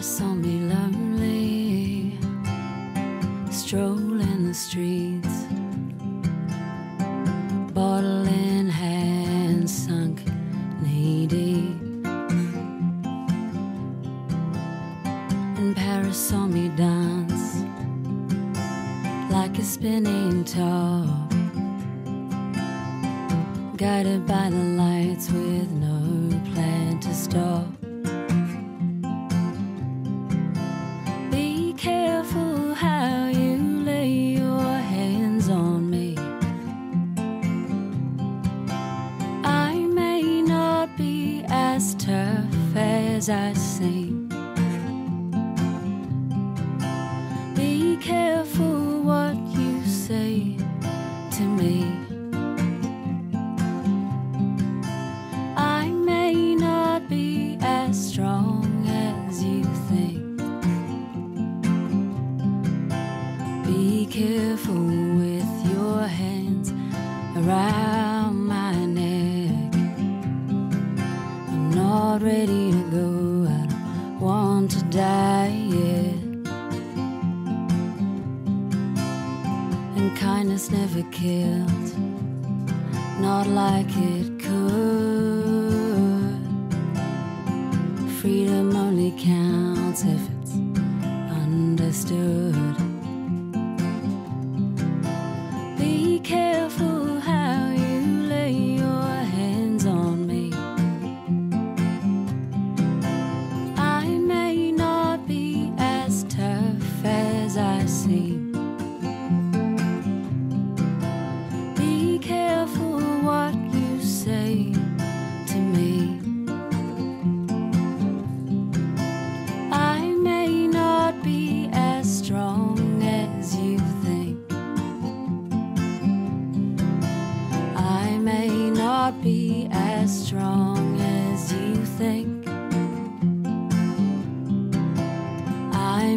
Saw me lonely, strolling the streets, bottle in hand, sunk knee deep. And Paris saw me dance like a spinning top, guided by the lights with no plan to stop. As tough as I seem. Be careful what you say to me. I may not be as strong as you think. Be careful with your hands around to die. And kindness never killed, not like it could. Freedom only counts if it's understood. Be careful Seem. Be careful what you say to me. I may not be as strong as you think. I may not be as strong as you think.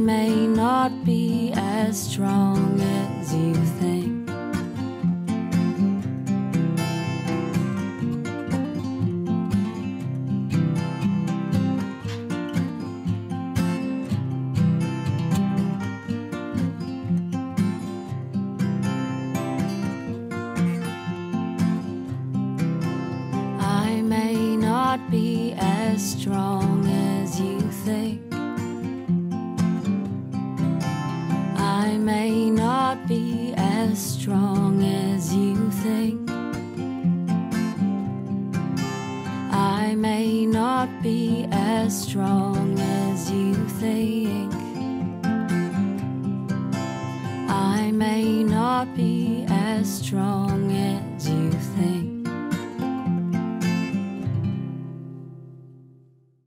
May not be as strong as you think. I may not be as strong as you think. Not be as strong as you think. I may not be as strong as you think. I may not be as strong